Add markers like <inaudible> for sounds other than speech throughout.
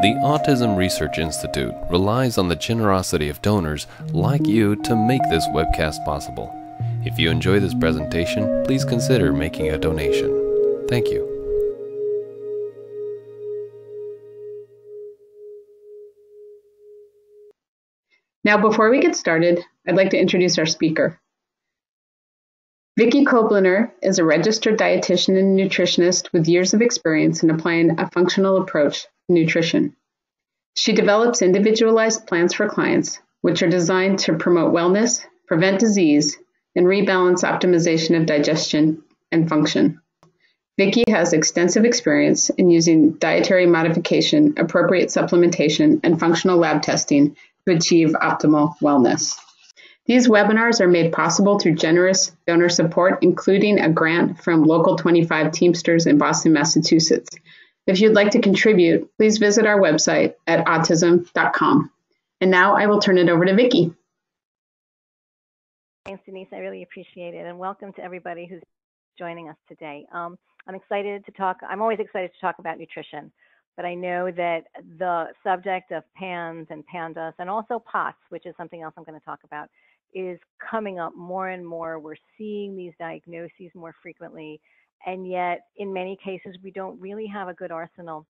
The Autism Research Institute relies on the generosity of donors like you to make this webcast possible. If you enjoy this presentation, please consider making a donation. Thank you. Now, before we get started, I'd like to introduce our speaker. Vicki Kobliner is a registered dietitian and nutritionist with years of experience in applying a functional approach nutrition. She develops individualized plans for clients, which are designed to promote wellness, prevent disease, and rebalance optimization of digestion and function. Vicki has extensive experience in using dietary modification, appropriate supplementation, and functional lab testing to achieve optimal wellness. These webinars are made possible through generous donor support, including a grant from Local 25 Teamsters in Boston, Massachusetts. If you'd like to contribute, please visit our website at autism.com. And now I will turn it over to Vicki. Thanks, Denise. I really appreciate it. And welcome to everybody who's joining us today. Um, I'm excited to talk. I'm always excited to talk about nutrition but I know that the subject of PANS and PANDAS and also POTS, which is something else I'm going to talk about, is coming up more and more. We're seeing these diagnoses more frequently, and yet in many cases, we don't really have a good arsenal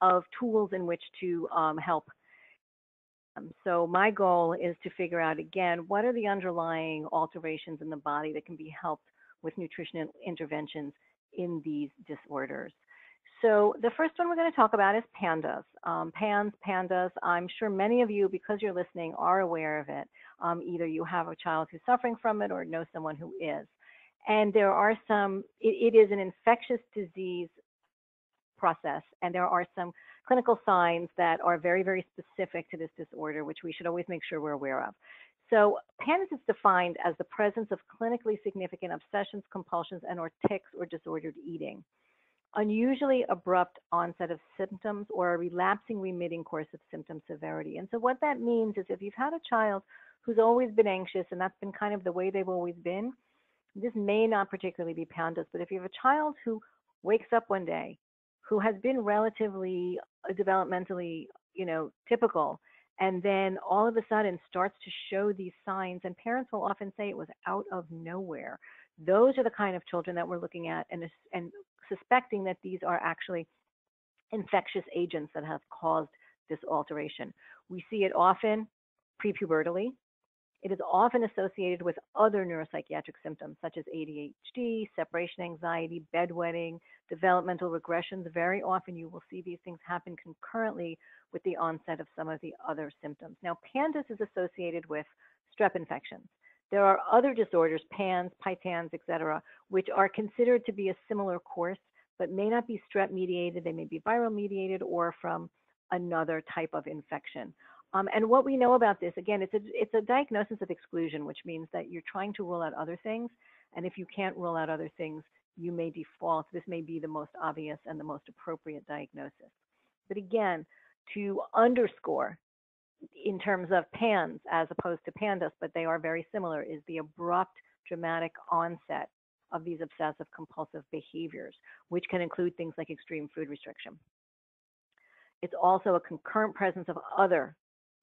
of tools in which to um, help. Um, so my goal is to figure out again, what are the underlying alterations in the body that can be helped with nutritional interventions in these disorders. So the first one we're going to talk about is pandas. Um, PANS, pandas, I'm sure many of you, because you're listening, are aware of it. Um, either you have a child who's suffering from it or know someone who is. And there are some, it, it is an infectious disease process, and there are some clinical signs that are very, very specific to this disorder, which we should always make sure we're aware of. So PANS is defined as the presence of clinically significant obsessions, compulsions, and or tics or disordered eating unusually abrupt onset of symptoms or a relapsing remitting course of symptom severity. And so what that means is if you've had a child who's always been anxious and that's been kind of the way they've always been, this may not particularly be PANDAS, but if you have a child who wakes up one day, who has been relatively uh, developmentally, you know, typical, and then all of a sudden starts to show these signs, and parents will often say it was out of nowhere. Those are the kind of children that we're looking at and, and suspecting that these are actually infectious agents that have caused this alteration. We see it often prepubertally. It is often associated with other neuropsychiatric symptoms such as ADHD, separation anxiety, bedwetting, developmental regressions. Very often you will see these things happen concurrently with the onset of some of the other symptoms. Now, PANDAS is associated with strep infections. There are other disorders, PANS, PITANDS, etc., which are considered to be a similar course, but may not be strep mediated. They may be viral mediated or from another type of infection. Um, and what we know about this, again, it's a, it's a diagnosis of exclusion, which means that you're trying to rule out other things. And if you can't rule out other things, you may default. This may be the most obvious and the most appropriate diagnosis. But again, to underscore in terms of PANS as opposed to PANDAS, but they are very similar, is the abrupt, dramatic onset of these obsessive compulsive behaviors, which can include things like extreme food restriction. It's also a concurrent presence of other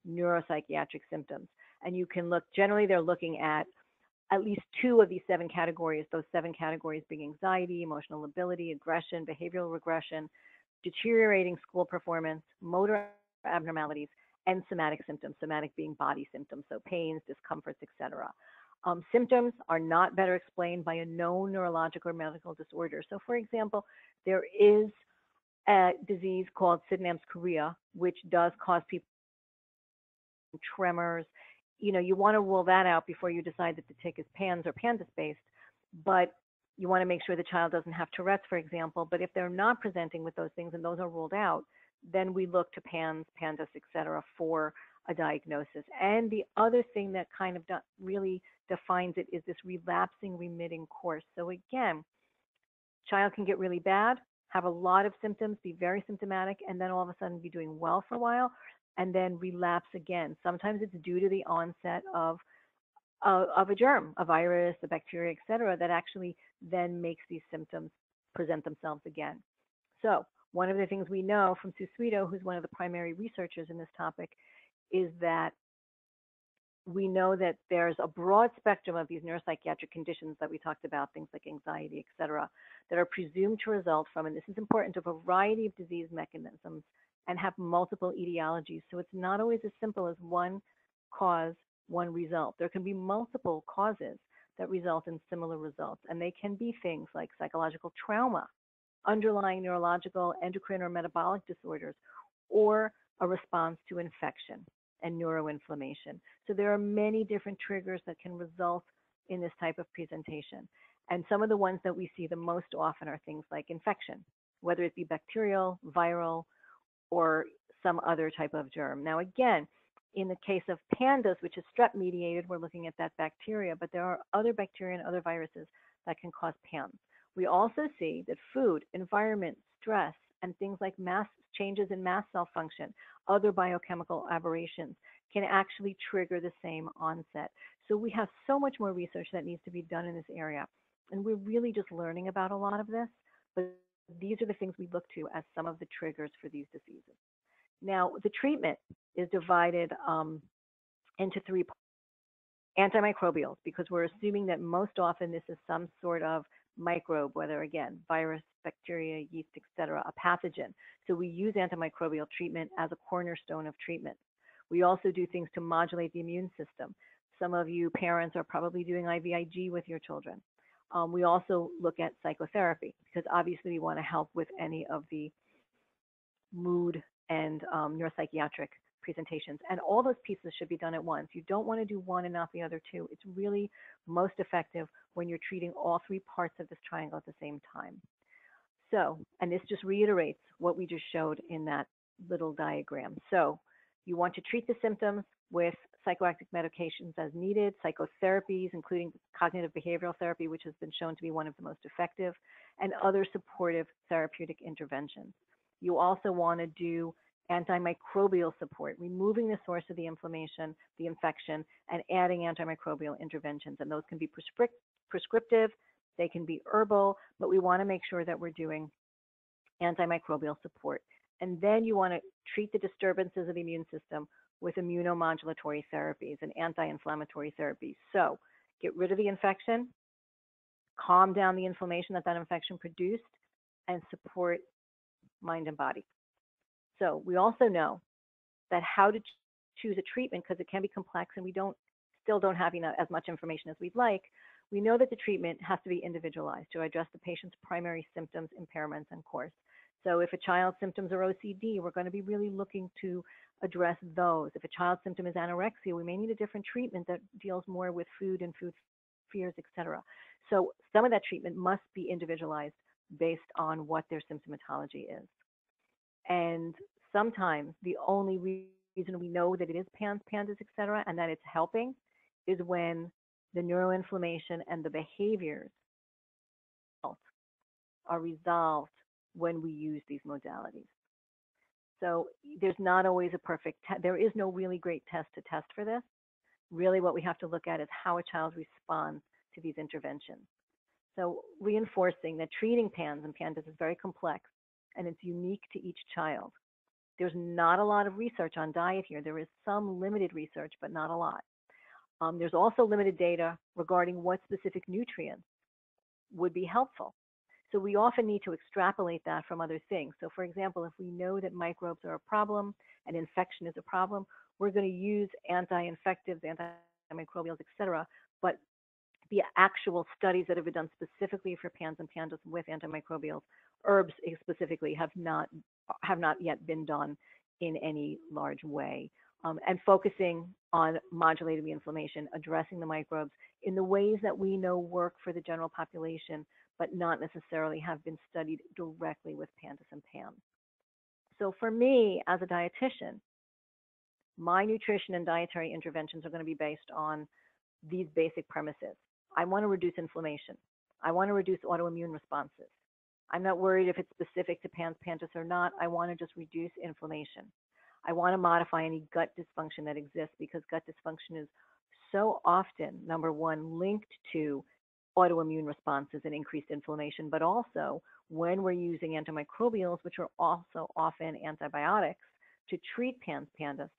neuropsychiatric symptoms. And you can look, generally, they're looking at at least two of these seven categories, those seven categories being anxiety, emotional lability, aggression, behavioral regression, deteriorating school performance, motor abnormalities, and somatic symptoms, somatic being body symptoms, so pains, discomforts, etc. Um, symptoms are not better explained by a known neurological or medical disorder. So, for example, there is a disease called Sydenham's chorea, which does cause people tremors. You know, you want to rule that out before you decide that the tic is PANS or PANDAS based, but you want to make sure the child doesn't have Tourette's, for example. But if they're not presenting with those things and those are ruled out, then we look to PANS, PANDAS, et cetera, for a diagnosis. And the other thing that kind of really defines it is this relapsing remitting course. So again, child can get really bad, have a lot of symptoms, be very symptomatic, and then all of a sudden be doing well for a while, and then relapse again. Sometimes it's due to the onset of uh, of a germ, a virus, a bacteria, et cetera, that actually then makes these symptoms present themselves again. So one of the things we know from Sue Swedo, who's one of the primary researchers in this topic, is that we know that there's a broad spectrum of these neuropsychiatric conditions that we talked about, things like anxiety, et cetera, that are presumed to result from, and this is important, a variety of disease mechanisms and have multiple etiologies. So it's not always as simple as one cause, one result. There can be multiple causes that result in similar results, and they can be things like psychological trauma, underlying neurological, endocrine, or metabolic disorders, or a response to infection and neuroinflammation. So there are many different triggers that can result in this type of presentation. And some of the ones that we see the most often are things like infection, whether it be bacterial, viral, or some other type of germ. Now, again, in the case of pandas, which is strep mediated, we're looking at that bacteria, but there are other bacteria and other viruses that can cause PANS. We also see that food, environment, stress, and things like mass changes in mast cell function, other biochemical aberrations can actually trigger the same onset. So we have so much more research that needs to be done in this area. And we're really just learning about a lot of this, but these are the things we look to as some of the triggers for these diseases. Now, the treatment is divided um, into three parts. Antimicrobials, because we're assuming that most often this is some sort of microbe, whether again, virus, bacteria, yeast, etc., a pathogen. So we use antimicrobial treatment as a cornerstone of treatment. We also do things to modulate the immune system. Some of you parents are probably doing IVIG with your children. Um, we also look at psychotherapy because obviously we want to help with any of the mood and um, neuropsychiatric presentations. And all those pieces should be done at once. You don't want to do one and not the other two. It's really most effective when you're treating all three parts of this triangle at the same time. So, and this just reiterates what we just showed in that little diagram. So you want to treat the symptoms with psychoactive medications as needed, psychotherapies, including cognitive behavioral therapy, which has been shown to be one of the most effective, and other supportive therapeutic interventions. You also want to do antimicrobial support, removing the source of the inflammation, the infection, and adding antimicrobial interventions. And those can be prescript prescriptive, they can be herbal, but we want to make sure that we're doing antimicrobial support. And then you want to treat the disturbances of the immune system with immunomodulatory therapies and anti-inflammatory therapies. So get rid of the infection, calm down the inflammation that that infection produced, and support mind and body. So we also know that how to choose a treatment because it can be complex and we don't still don't have enough, as much information as we'd like. We know that the treatment has to be individualized to address the patient's primary symptoms, impairments, and course. So if a child's symptoms are OCD, we're going to be really looking to address those. If a child's symptom is anorexia, we may need a different treatment that deals more with food and food fears, etc. So some of that treatment must be individualized based on what their symptomatology is. And sometimes the only reason we know that it is PANS, PANDAS, etc., and that it's helping is when the neuroinflammation and the behaviors are resolved when we use these modalities. So there's not always a perfect, there is no really great test to test for this. Really what we have to look at is how a child responds to these interventions. So reinforcing that treating PANS and PANDAS is very complex and it's unique to each child. There's not a lot of research on diet here. There is some limited research, but not a lot. Um, there's also limited data regarding what specific nutrients would be helpful. So we often need to extrapolate that from other things. So for example, if we know that microbes are a problem and infection is a problem, we're going to use anti-infectives, antimicrobials, etc. But the actual studies that have been done specifically for PANS and PANDAS with antimicrobials, herbs specifically, have not have not yet been done in any large way. Um, and focusing on modulating the inflammation, addressing the microbes in the ways that we know work for the general population, but not necessarily have been studied directly with PANDAS and PANS. So for me, as a dietitian, my nutrition and dietary interventions are going to be based on these basic premises. I want to reduce inflammation. I want to reduce autoimmune responses. I'm not worried if it's specific to PANDAS or not. I want to just reduce inflammation. I want to modify any gut dysfunction that exists because gut dysfunction is so often, number one, linked to autoimmune responses and increased inflammation, but also when we're using antimicrobials, which are also often antibiotics, to treat PANS pandas,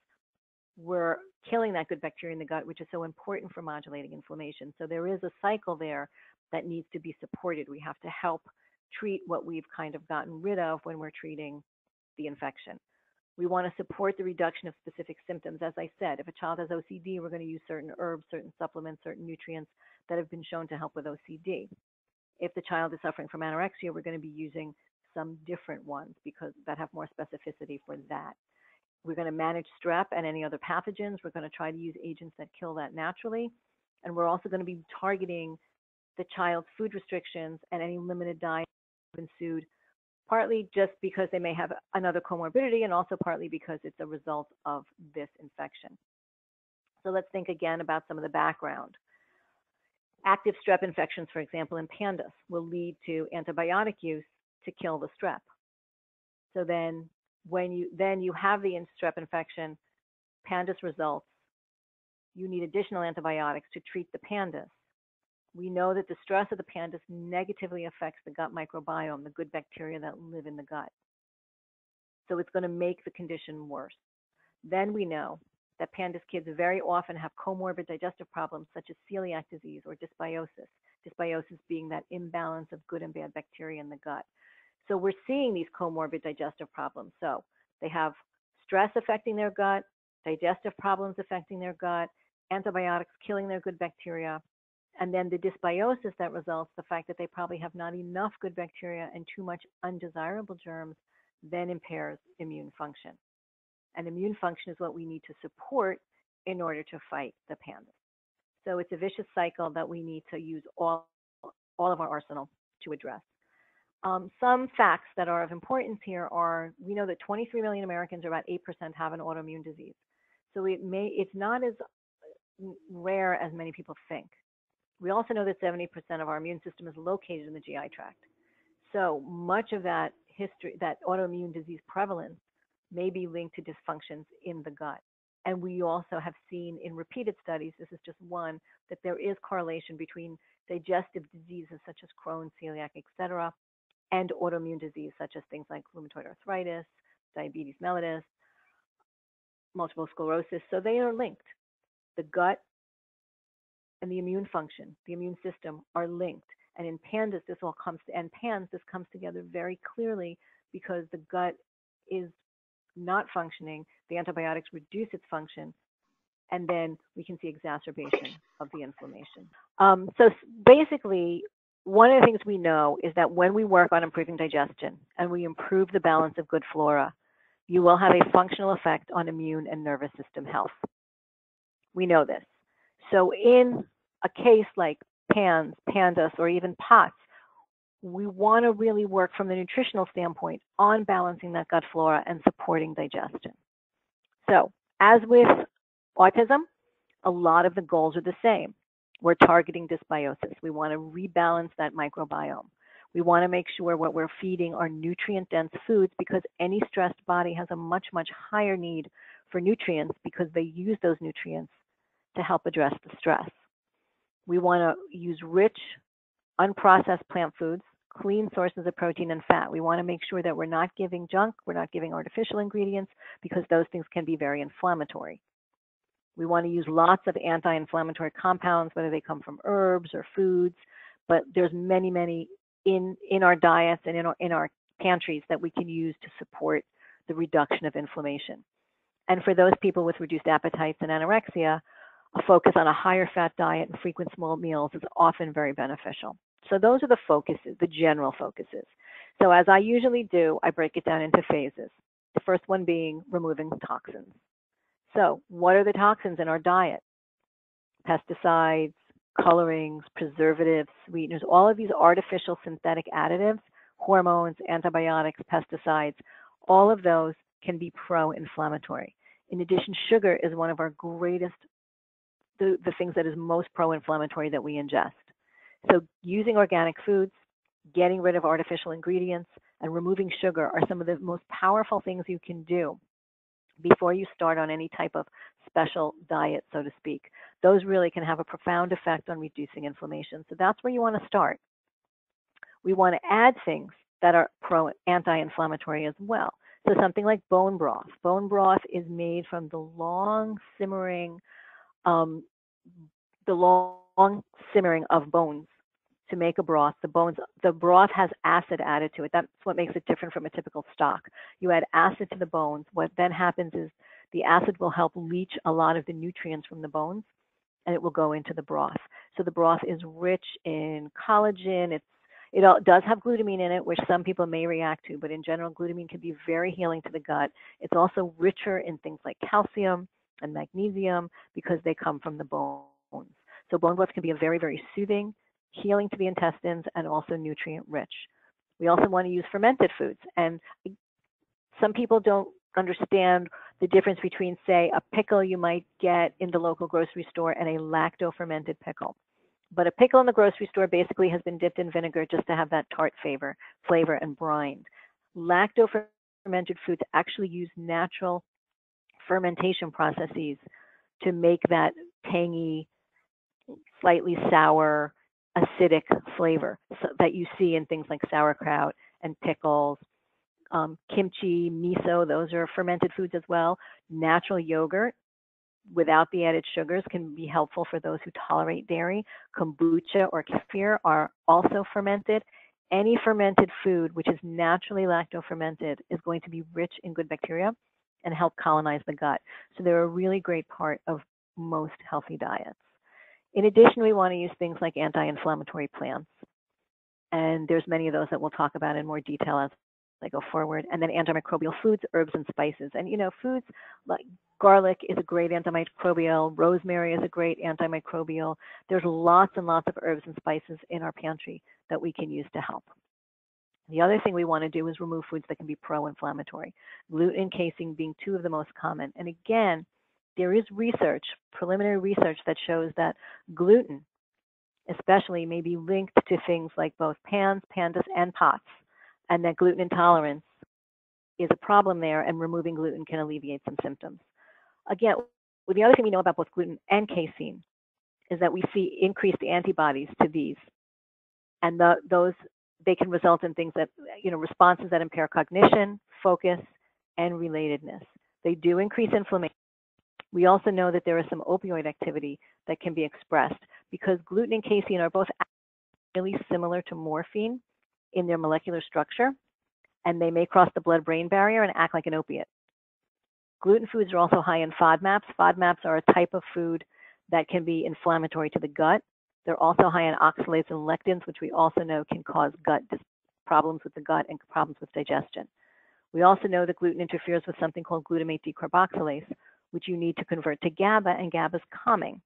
we're killing that good bacteria in the gut, which is so important for modulating inflammation. So there is a cycle there that needs to be supported. We have to help treat what we've kind of gotten rid of when we're treating the infection. We want to support the reduction of specific symptoms. As I said, if a child has OCD, we're going to use certain herbs, certain supplements, certain nutrients that have been shown to help with OCD. If the child is suffering from anorexia, we're going to be using some different ones because that have more specificity for that. We're going to manage strep and any other pathogens. We're going to try to use agents that kill that naturally. And we're also going to be targeting the child's food restrictions and any limited diet ensued, partly just because they may have another comorbidity and also partly because it's a result of this infection. So let's think again about some of the background. Active strep infections, for example, in pandas will lead to antibiotic use to kill the strep. So then when you then you have the strep infection, pandas results, you need additional antibiotics to treat the pandas. We know that the stress of the pandas negatively affects the gut microbiome, the good bacteria that live in the gut. So it's going to make the condition worse. Then we know that pandas kids very often have comorbid digestive problems such as celiac disease or dysbiosis, dysbiosis being that imbalance of good and bad bacteria in the gut. So we're seeing these comorbid digestive problems. So they have stress affecting their gut, digestive problems affecting their gut, antibiotics killing their good bacteria, and then the dysbiosis that results, the fact that they probably have not enough good bacteria and too much undesirable germs, then impairs immune function. And immune function is what we need to support in order to fight the pandemic. So it's a vicious cycle that we need to use all, all of our arsenal to address. Um, some facts that are of importance here are we know that 23 million Americans, or about 8%, have an autoimmune disease. So it may it's not as rare as many people think. We also know that 70% of our immune system is located in the GI tract. So much of that history, that autoimmune disease prevalence, may be linked to dysfunctions in the gut. And we also have seen in repeated studies, this is just one, that there is correlation between digestive diseases such as Crohn's, celiac, etc., and autoimmune disease such as things like rheumatoid arthritis, diabetes mellitus, multiple sclerosis. So they are linked. The gut and the immune function, the immune system are linked. And in pandas, this all comes to, and pans, this comes together very clearly because the gut is not functioning, the antibiotics reduce its function, and then we can see exacerbation of the inflammation. Um, so basically, one of the things we know is that when we work on improving digestion and we improve the balance of good flora, you will have a functional effect on immune and nervous system health. We know this. So in a case like PANS, PANDAS, or even POTS, we want to really work from the nutritional standpoint on balancing that gut flora and supporting digestion. So, as with autism, a lot of the goals are the same. We're targeting dysbiosis. We want to rebalance that microbiome. We want to make sure what we're feeding are nutrient dense foods because any stressed body has a much, much higher need for nutrients because they use those nutrients to help address the stress. We want to use rich, unprocessed plant foods, clean sources of protein and fat. We want to make sure that we're not giving junk, we're not giving artificial ingredients because those things can be very inflammatory. We want to use lots of anti-inflammatory compounds, whether they come from herbs or foods, but there's many, many in, in our diets and in our, in our pantries that we can use to support the reduction of inflammation. And for those people with reduced appetites and anorexia, a focus on a higher fat diet and frequent small meals is often very beneficial. So those are the focuses, the general focuses. So as I usually do, I break it down into phases. The first one being removing toxins. So what are the toxins in our diet? Pesticides, colorings, preservatives, sweeteners, all of these artificial synthetic additives, hormones, antibiotics, pesticides, all of those can be pro-inflammatory. In addition, sugar is one of our greatest the, the things that is most pro-inflammatory that we ingest. So using organic foods, getting rid of artificial ingredients, and removing sugar are some of the most powerful things you can do before you start on any type of special diet, so to speak. Those really can have a profound effect on reducing inflammation. So that's where you want to start. We want to add things that are pro anti-inflammatory as well. So something like bone broth. Bone broth is made from the long simmering, um, the long simmering of bones to make a broth. The bones, the broth has acid added to it. That's what makes it different from a typical stock. You add acid to the bones. What then happens is the acid will help leach a lot of the nutrients from the bones and it will go into the broth. So the broth is rich in collagen. It's it all, does have glutamine in it, which some people may react to, but in general, glutamine can be very healing to the gut. It's also richer in things like calcium and magnesium because they come from the bones. So bone broth can be a very, very soothing, healing to the intestines, and also nutrient rich. We also want to use fermented foods. And some people don't understand the difference between, say, a pickle you might get in the local grocery store and a lacto fermented pickle. But a pickle in the grocery store basically has been dipped in vinegar just to have that tart flavor, flavor and brine. Lacto fermented foods actually use natural fermentation processes to make that tangy, slightly sour, acidic flavor so that you see in things like sauerkraut and pickles. Um, kimchi, miso, those are fermented foods as well. Natural yogurt without the added sugars can be helpful for those who tolerate dairy. Kombucha or kefir are also fermented. Any fermented food which is naturally lacto fermented is going to be rich in good bacteria and help colonize the gut. So they're a really great part of most healthy diets. In addition, we want to use things like anti-inflammatory plants. And there's many of those that we'll talk about in more detail as I go forward. And then antimicrobial foods, herbs, and spices. And you know, foods like garlic is a great antimicrobial, rosemary is a great antimicrobial. There's lots and lots of herbs and spices in our pantry that we can use to help. The other thing we want to do is remove foods that can be pro-inflammatory, gluten casein being two of the most common. And again, there is research, preliminary research that shows that gluten, especially, may be linked to things like both PANS, PANDAS, and POTS and that gluten intolerance is a problem there, and removing gluten can alleviate some symptoms. Again, the other thing we know about both gluten and casein is that we see increased antibodies to these, and the, those they can result in things that you know responses that impair cognition, focus, and relatedness. They do increase inflammation. We also know that there is some opioid activity that can be expressed because gluten and casein are both really similar to morphine, in their molecular structure, and they may cross the blood-brain barrier and act like an opiate. Gluten foods are also high in FODMAPs. FODMAPs are a type of food that can be inflammatory to the gut. They're also high in oxalates and lectins, which we also know can cause gut problems with the gut and problems with digestion. We also know that gluten interferes with something called glutamate decarboxylase, which you need to convert to GABA, and GABA is calming.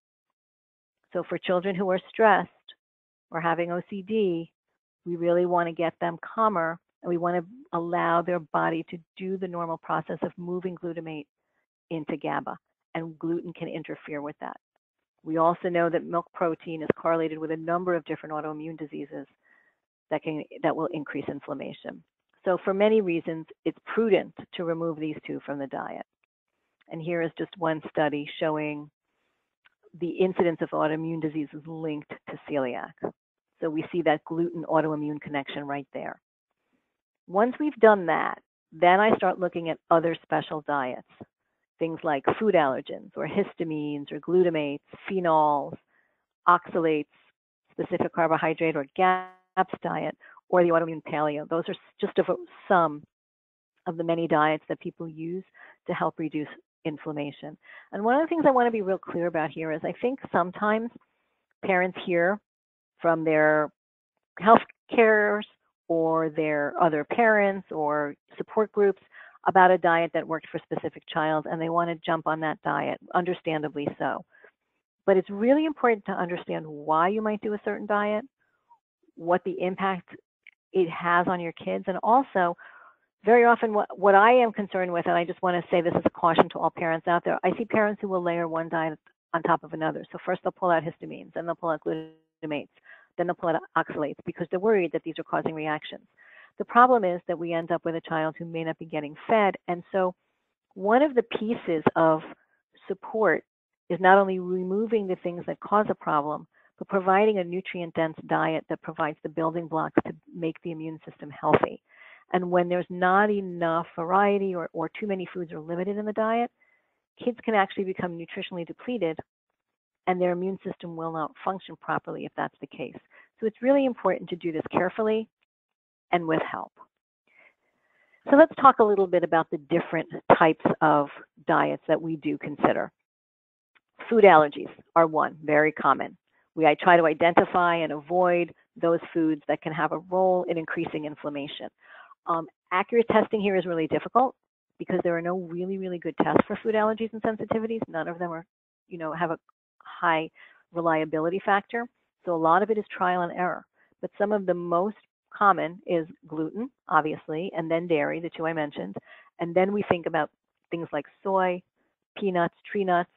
So for children who are stressed or having OCD, we really want to get them calmer and we want to allow their body to do the normal process of moving glutamate into GABA, and gluten can interfere with that. We also know that milk protein is correlated with a number of different autoimmune diseases that can that will increase inflammation. So for many reasons, it's prudent to remove these two from the diet. And here is just one study showing the incidence of autoimmune diseases linked to celiac. So we see that gluten autoimmune connection right there. Once we've done that, then I start looking at other special diets, things like food allergens or histamines or glutamates, phenols, oxalates, specific carbohydrate or GAPS diet, or the autoimmune paleo. Those are just some of the many diets that people use to help reduce inflammation. And one of the things I want to be real clear about here is I think sometimes parents hear from their health cares or their other parents or support groups about a diet that worked for a specific child and they want to jump on that diet, understandably so. But it's really important to understand why you might do a certain diet, what the impact it has on your kids, and also very often what, what I am concerned with, and I just want to say this as a caution to all parents out there, I see parents who will layer one diet on top of another. So first they'll pull out histamines, then they'll pull out glutamates, then they'll pull out oxalates because they're worried that these are causing reactions. The problem is that we end up with a child who may not be getting fed. And so one of the pieces of support is not only removing the things that cause a problem, but providing a nutrient dense diet that provides the building blocks to make the immune system healthy. And when there's not enough variety or, or too many foods are limited in the diet, kids can actually become nutritionally depleted and their immune system will not function properly if that's the case. So it's really important to do this carefully and with help. So let's talk a little bit about the different types of diets that we do consider. Food allergies are one, very common. We I try to identify and avoid those foods that can have a role in increasing inflammation. Um, accurate testing here is really difficult because there are no really, really good tests for food allergies and sensitivities. None of them are, you know, have a high reliability factor. So a lot of it is trial and error. But some of the most common is gluten, obviously, and then dairy, the two I mentioned. And then we think about things like soy, peanuts, tree nuts,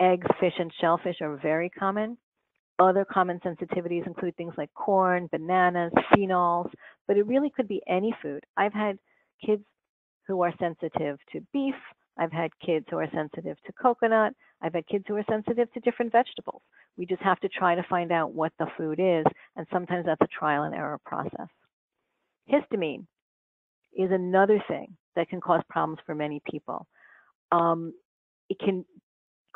eggs, fish, and shellfish are very common. Other common sensitivities include things like corn, bananas, phenols, but it really could be any food. I've had kids who are sensitive to beef. I've had kids who are sensitive to coconut. I've had kids who are sensitive to different vegetables. We just have to try to find out what the food is, and sometimes that's a trial and error process. Histamine is another thing that can cause problems for many people. Um, it can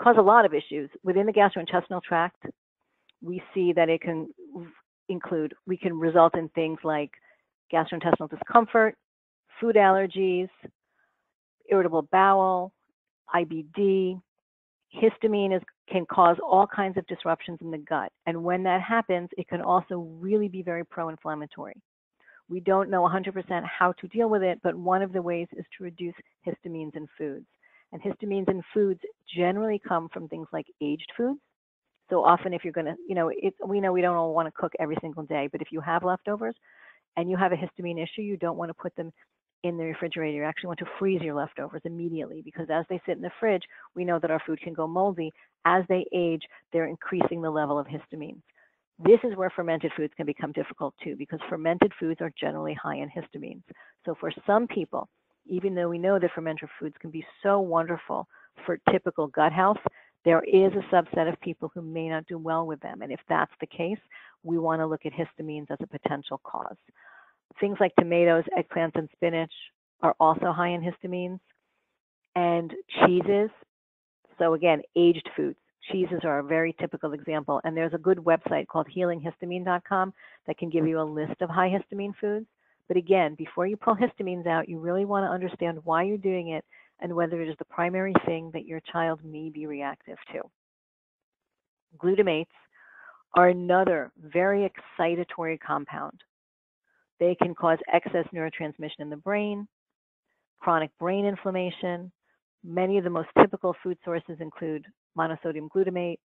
cause a lot of issues within the gastrointestinal tract. We see that it can include, we can result in things like gastrointestinal discomfort, food allergies, irritable bowel, IBD. Histamine is, can cause all kinds of disruptions in the gut. And when that happens, it can also really be very pro inflammatory. We don't know 100% how to deal with it, but one of the ways is to reduce histamines in foods. And histamines in foods generally come from things like aged foods. So often, if you're going to, you know, it, we know we don't all want to cook every single day, but if you have leftovers and you have a histamine issue, you don't want to put them in the refrigerator. You actually want to freeze your leftovers immediately because as they sit in the fridge, we know that our food can go moldy. As they age, they're increasing the level of histamines. This is where fermented foods can become difficult too because fermented foods are generally high in histamines. So for some people, even though we know that fermented foods can be so wonderful for typical gut health, there is a subset of people who may not do well with them. And if that's the case, we want to look at histamines as a potential cause. Things like tomatoes, eggplants, and spinach are also high in histamines. And cheeses, so again, aged foods. Cheeses are a very typical example. And there's a good website called healinghistamine.com that can give you a list of high histamine foods. But again, before you pull histamines out, you really want to understand why you're doing it and whether it is the primary thing that your child may be reactive to. Glutamates are another very excitatory compound. They can cause excess neurotransmission in the brain, chronic brain inflammation. Many of the most typical food sources include monosodium glutamate,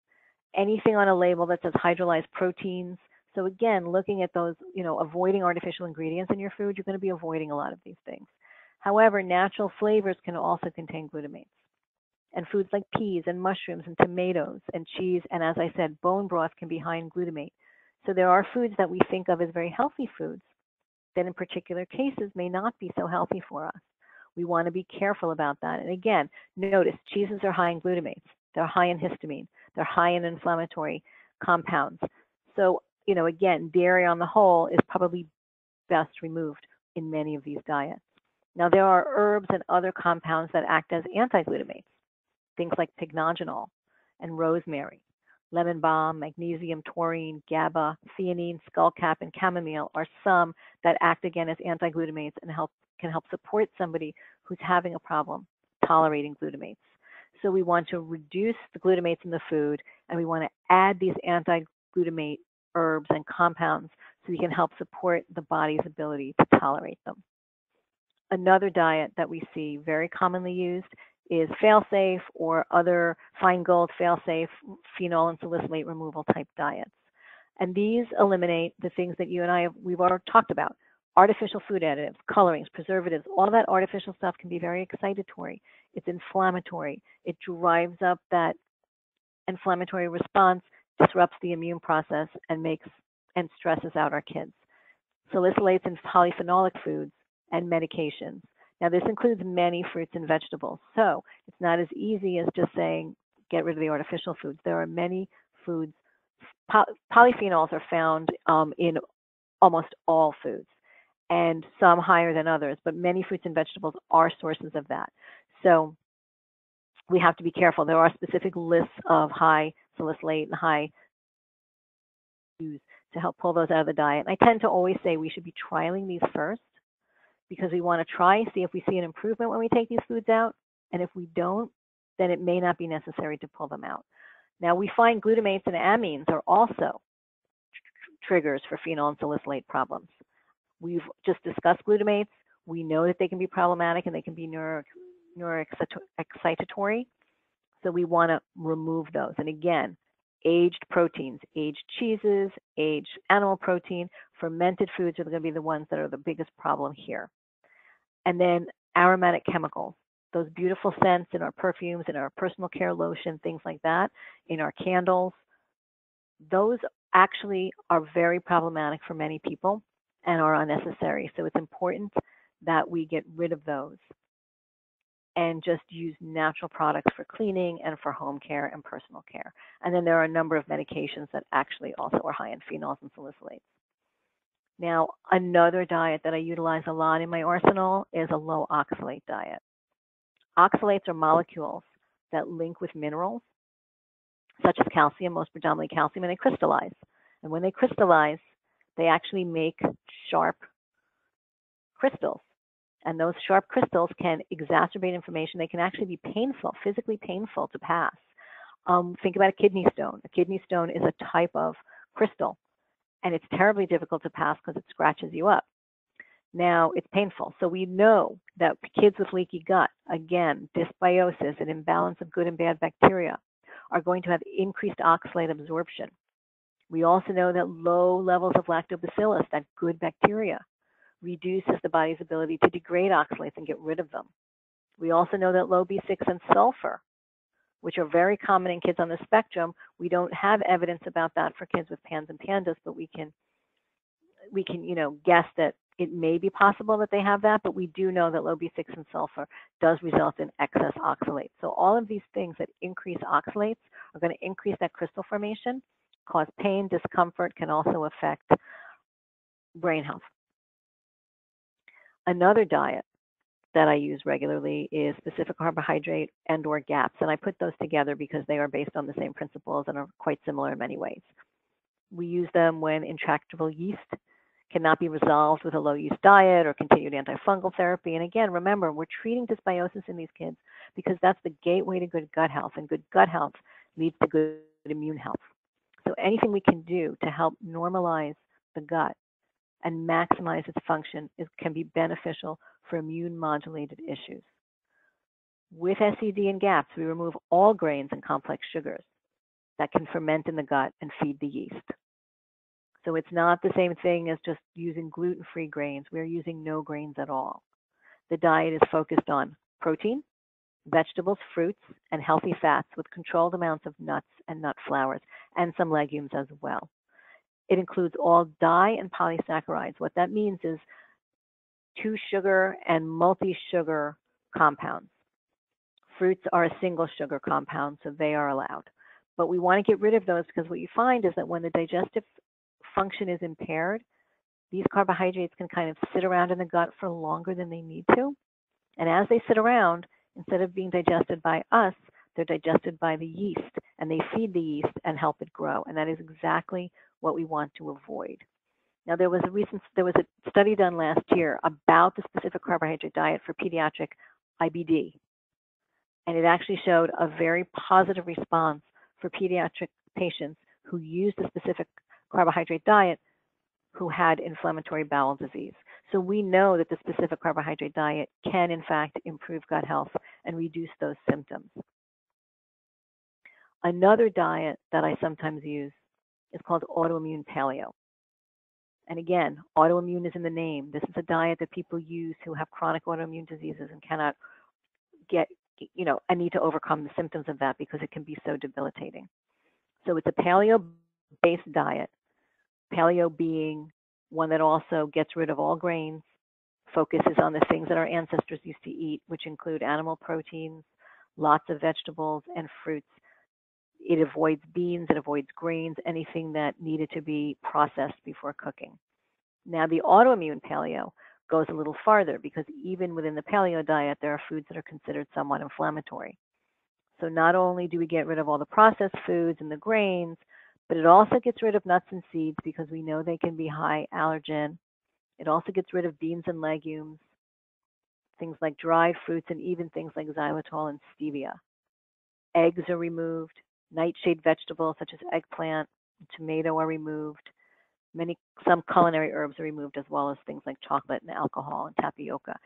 anything on a label that says hydrolyzed proteins. So again, looking at those, you know, avoiding artificial ingredients in your food, you're going to be avoiding a lot of these things. However, natural flavors can also contain glutamates. And foods like peas and mushrooms and tomatoes and cheese, and as I said, bone broth can be high in glutamate. So there are foods that we think of as very healthy foods that in particular cases may not be so healthy for us. We want to be careful about that. And again, notice cheeses are high in glutamates, they're high in histamine, they're high in inflammatory compounds. So, you know, again, dairy on the whole is probably best removed in many of these diets. Now, there are herbs and other compounds that act as anti-glutamates, things like pycnogenol and rosemary. Lemon balm, magnesium, taurine, GABA, theanine, skullcap, and chamomile are some that act again as anti-glutamates and help can help support somebody who's having a problem tolerating glutamates. So we want to reduce the glutamates in the food and we want to add these anti-glutamate herbs and compounds so we can help support the body's ability to tolerate them. Another diet that we see very commonly used is fail-safe or other Feingold fail-safe, phenol and salicylate removal type diets. And these eliminate the things that you and I have, we've already talked about. Artificial food additives, colorings, preservatives, all that artificial stuff can be very excitatory. It's inflammatory. It drives up that inflammatory response, disrupts the immune process, and makes and stresses out our kids. Salicylates and polyphenolic foods and medications Now, this includes many fruits and vegetables. So it's not as easy as just saying, get rid of the artificial foods. There are many foods. polyphenols are found um, in almost all foods and some higher than others, but many fruits and vegetables are sources of that. So we have to be careful. There are specific lists of high salicylate and high to help pull those out of the diet. And I tend to always say we should be trialing these first because we want to try, see if we see an improvement when we take these foods out. And if we don't, then it may not be necessary to pull them out. Now, we find glutamates and amines are also triggers for phenol and salicylate problems. We've just discussed glutamates. We know that they can be problematic and they can be neuro, neuroexcitatory. So we want to remove those. And again, aged proteins, aged cheeses, aged animal protein, fermented foods are going to be the ones that are the biggest problem here. And then aromatic chemicals those beautiful scents in our perfumes, in our personal care lotion, things like that, in our candles, those actually are very problematic for many people and are unnecessary. So it's important that we get rid of those and just use natural products for cleaning and for home care and personal care. And then there are a number of medications that actually also are high in phenols and salicylates. Now, another diet that I utilize a lot in my arsenal is a low oxalate diet. Oxalates are molecules that link with minerals, such as calcium, most predominantly calcium, and they crystallize. And when they crystallize, they actually make sharp crystals. And those sharp crystals can exacerbate inflammation. They can actually be painful, physically painful to pass. Um, think about a kidney stone. A kidney stone is a type of crystal, and it's terribly difficult to pass because it scratches you up. Now it's painful. So we know that kids with leaky gut, again, dysbiosis, an imbalance of good and bad bacteria, are going to have increased oxalate absorption. We also know that low levels of lactobacillus, that good bacteria, reduces the body's ability to degrade oxalates and get rid of them. We also know that low B6 and sulfur, which are very common in kids on the spectrum, we don't have evidence about that for kids with PANS and PANDAS, but we can we can you know guess that it may be possible that they have that, but we do know that low B6 and sulfur does result in excess oxalates. So all of these things that increase oxalates are going to increase that crystal formation, cause pain, discomfort, can also affect brain health. Another diet that I use regularly is specific carbohydrate and or GAPS, and I put those together because they are based on the same principles and are quite similar in many ways. We use them when intractable yeast cannot be resolved with a low yeast diet or continued antifungal therapy. And again, remember, we're treating dysbiosis in these kids because that's the gateway to good gut health, and good gut health leads to good immune health. So anything we can do to help normalize the gut and maximize its function is, can be beneficial for immune modulated issues. With SCD and GAPS, we remove all grains and complex sugars that can ferment in the gut and feed the yeast. So it's not the same thing as just using gluten free grains. We're using no grains at all. The diet is focused on protein, vegetables, fruits, and healthy fats with controlled amounts of nuts and nut flours and some legumes as well. It includes all di and polysaccharides. What that means is two sugar and multi sugar compounds. Fruits are a single sugar compound, so they are allowed. But we want to get rid of those because what you find is that when the digestive function is impaired, these carbohydrates can kind of sit around in the gut for longer than they need to. And as they sit around, instead of being digested by us, they're digested by the yeast and they feed the yeast and help it grow. And that is exactly what we want to avoid. Now there was a recent there was a study done last year about the specific carbohydrate diet for pediatric IBD. And it actually showed a very positive response for pediatric patients who used the specific carbohydrate diet who had inflammatory bowel disease. So we know that the specific carbohydrate diet can, in fact, improve gut health and reduce those symptoms. Another diet that I sometimes use is called autoimmune paleo. And again, autoimmune is in the name. This is a diet that people use who have chronic autoimmune diseases and cannot get, you know, and need to overcome the symptoms of that because it can be so debilitating. So it's a paleo based diet paleo being one that also gets rid of all grains, focuses on the things that our ancestors used to eat, which include animal proteins, lots of vegetables and fruits. It avoids beans, it avoids grains, anything that needed to be processed before cooking. Now, the autoimmune paleo goes a little farther because even within the paleo diet, there are foods that are considered somewhat inflammatory. So, not only do we get rid of all the processed foods and the grains, but it also gets rid of nuts and seeds because we know they can be high allergen. It also gets rid of beans and legumes, things like dried fruits, and even things like xylitol and stevia. Eggs are removed, nightshade vegetables such as eggplant, tomato are removed. Many some culinary herbs are removed as well as things like chocolate and alcohol and tapioca.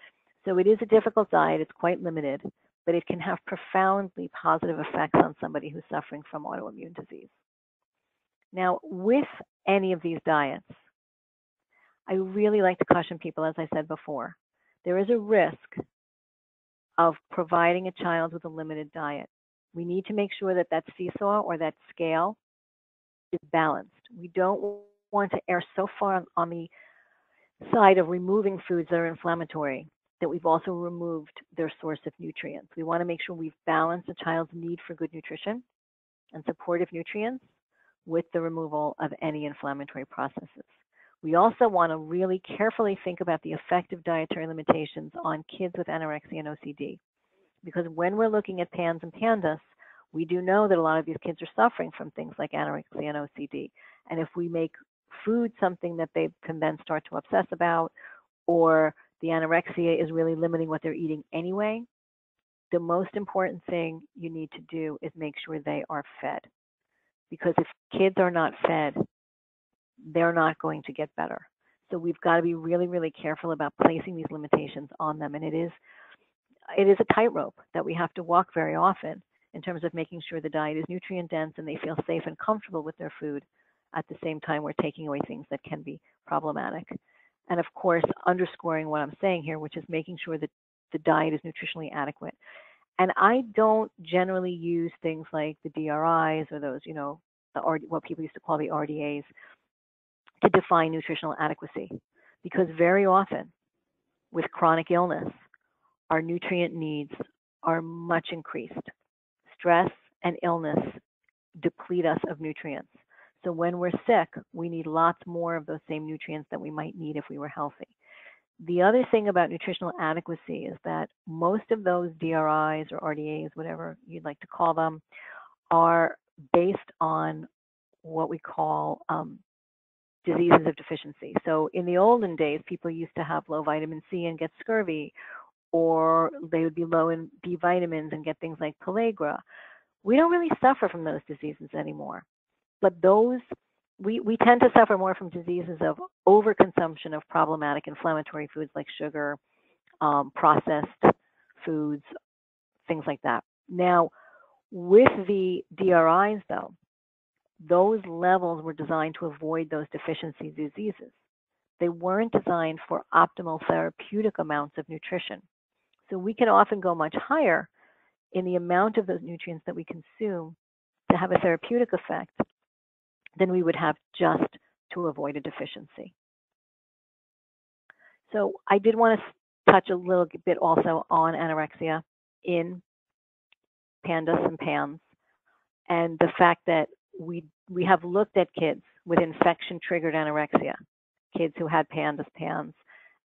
So it is a difficult diet, it's quite limited, but it can have profoundly positive effects on somebody who's suffering from autoimmune disease. Now, with any of these diets, I really like to caution people, as I said before, there is a risk of providing a child with a limited diet. We need to make sure that that seesaw or that scale is balanced. We don't want to err so far on, the side of removing foods that are inflammatory that we've also removed their source of nutrients. We want to make sure we've balanced a child's need for good nutrition and supportive nutrients with the removal of any inflammatory processes. We also want to really carefully think about the effect of dietary limitations on kids with anorexia and OCD. Because when we're looking at PANS and PANDAS, we do know that a lot of these kids are suffering from things like anorexia and OCD. And if we make food something that they can then start to obsess about, or the anorexia is really limiting what they're eating anyway, the most important thing you need to do is make sure they are fed. Because if kids are not fed, they're not going to get better. So we've got to be really, really careful about placing these limitations on them. And it is it is a tightrope that we have to walk very often in terms of making sure the diet is nutrient dense and they feel safe and comfortable with their food. At the same time, we're taking away things that can be problematic. And of course, underscoring what I'm saying here, which is making sure that the diet is nutritionally adequate. And I don't generally use things like the DRIs or those, you know, the what people used to call the RDAs to define nutritional adequacy because very often with chronic illness, our nutrient needs are much increased. Stress and illness deplete us of nutrients. So when we're sick, we need lots more of those same nutrients that we might need if we were healthy. The other thing about nutritional adequacy is that most of those DRIs or RDAs, whatever you'd like to call them, are based on what we call um, diseases of deficiency. So in the olden days, people used to have low vitamin C and get scurvy, or they would be low in B vitamins and get things like pellagra. We don't really suffer from those diseases anymore. But those, we, we tend to suffer more from diseases of overconsumption of problematic inflammatory foods like sugar, um, processed foods, things like that. Now, with the DRIs, though, those levels were designed to avoid those deficiency diseases. They weren't designed for optimal therapeutic amounts of nutrition. So we can often go much higher in the amount of those nutrients that we consume to have a therapeutic effect than we would have just to avoid a deficiency. So I did want to touch a little bit also on anorexia in pandas and pans and the fact that we we have looked at kids with infection triggered anorexia, kids who had pandas pans,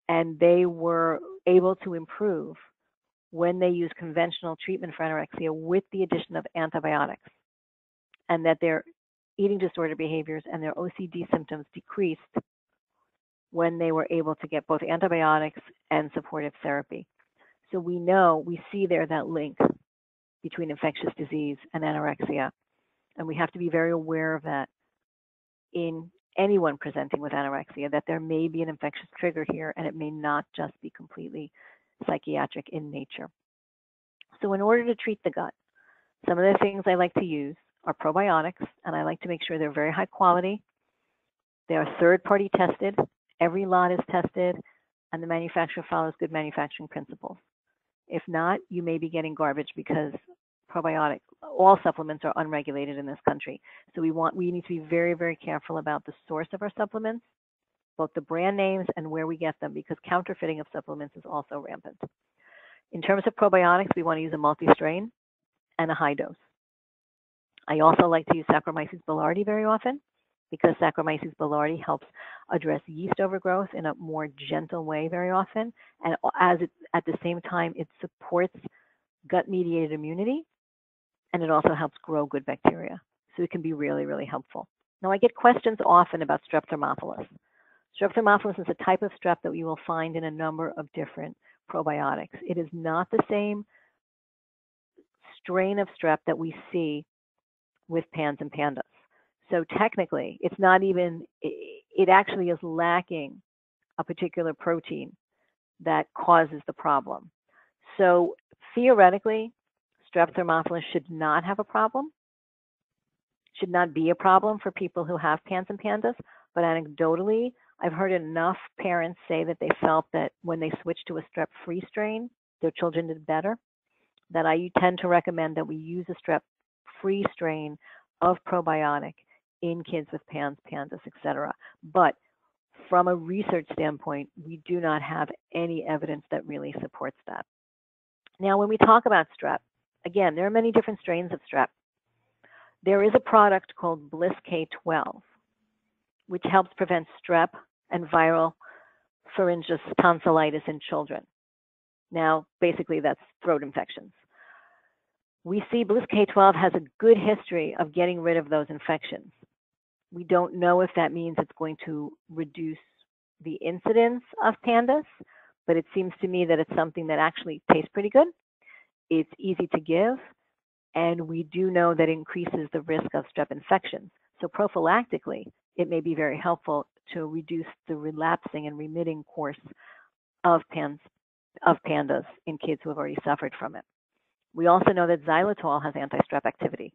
and they were able to improve when they used conventional treatment for anorexia with the addition of antibiotics, and that their eating disorder behaviors and their OCD symptoms decreased when they were able to get both antibiotics and supportive therapy. So we know, we see there that link between infectious disease and anorexia. And we have to be very aware of that in anyone presenting with anorexia, that there may be an infectious trigger here and it may not just be completely psychiatric in nature. So, in order to treat the gut, some of the things I like to use are probiotics, and I like to make sure they're very high quality. They are third party tested, every lot is tested, and the manufacturer follows good manufacturing principles. If not, you may be getting garbage because probiotic all supplements are unregulated in this country so we want we need to be very very careful about the source of our supplements both the brand names and where we get them, because counterfeiting of supplements is also rampant. In terms of probiotics, we want to use a multi-strain and a high dose. I also like to use Saccharomyces boulardii very often because Saccharomyces boulardii helps address yeast overgrowth in a more gentle way very often. And as it, at the same time, it supports gut mediated immunity and it also helps grow good bacteria. So it can be really, really helpful. Now, I get questions often about strep thermophilus. Strep thermophilus is a type of strep that we will find in a number of different probiotics. It is not the same strain of strep that we see with pans and pandas. So technically, it's not even, it actually is lacking a particular protein that causes the problem. So theoretically, strep thermophilus should not have a problem, should not be a problem for people who have pans and pandas. But anecdotally, I've heard enough parents say that they felt that when they switched to a strep free strain, their children did better. That I tend to recommend that we use a strep free strain of probiotic in kids with PANS, PANDAS, etc. But from a research standpoint, we do not have any evidence that really supports that. Now, when we talk about strep, again, there are many different strains of strep. There is a product called BLIS K12, which helps prevent strep and viral pharyngeal tonsillitis in children. Now, basically, that's throat infections. We see BLIS K12 has a good history of getting rid of those infections. We don't know if that means it's going to reduce the incidence of pandas, but it seems to me that it's something that actually tastes pretty good. It's easy to give, and we do know that increases the risk of strep infections. So prophylactically, it may be very helpful to reduce the relapsing and remitting course of, pans, of pandas in kids who have already suffered from it. We also know that xylitol has anti-strep activity.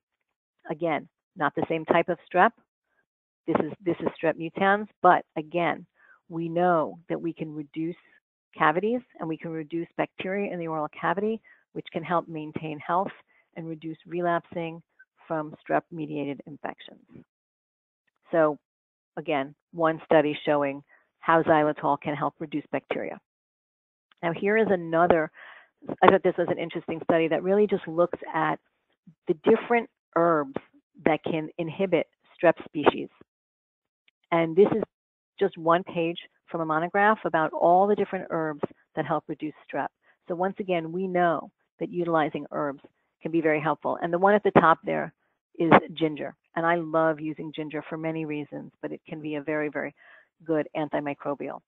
Again, not the same type of strep. This is this is strep mutans, but again, we know that we can reduce cavities and we can reduce bacteria in the oral cavity, which can help maintain health and reduce relapsing from strep mediated infections. So again, one study showing how xylitol can help reduce bacteria. Now here is another, I thought this was an interesting study that really just looks at the different herbs that can inhibit strep species. And this is just one page from a monograph about all the different herbs that help reduce strep. So once again, we know that utilizing herbs can be very helpful. And the one at the top there is ginger. And I love using ginger for many reasons, but it can be a very, very good antimicrobial.